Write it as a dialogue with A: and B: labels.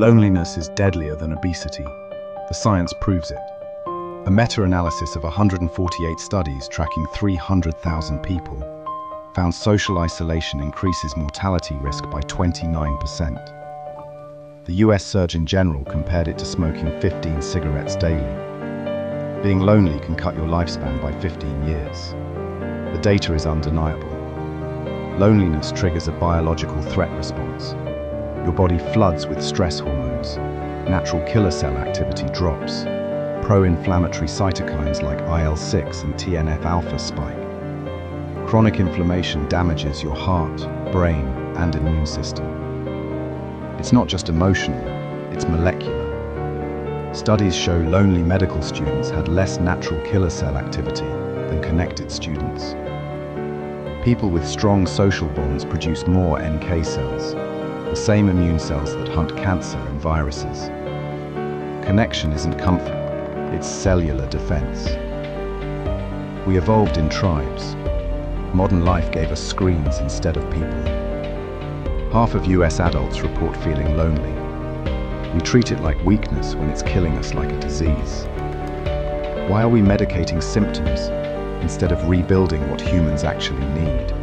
A: Loneliness is deadlier than obesity. The science proves it. A meta-analysis of 148 studies tracking 300,000 people found social isolation increases mortality risk by 29%. The US Surgeon General compared it to smoking 15 cigarettes daily. Being lonely can cut your lifespan by 15 years. The data is undeniable. Loneliness triggers a biological threat response. Your body floods with stress hormones. Natural killer cell activity drops. Pro-inflammatory cytokines like IL-6 and TNF-alpha spike. Chronic inflammation damages your heart, brain, and immune system. It's not just emotional, it's molecular. Studies show lonely medical students had less natural killer cell activity than connected students. People with strong social bonds produce more NK cells, the same immune cells that hunt cancer and viruses. Connection isn't comfort, it's cellular defense. We evolved in tribes. Modern life gave us screens instead of people. Half of US adults report feeling lonely. We treat it like weakness when it's killing us like a disease. Why are we medicating symptoms instead of rebuilding what humans actually need?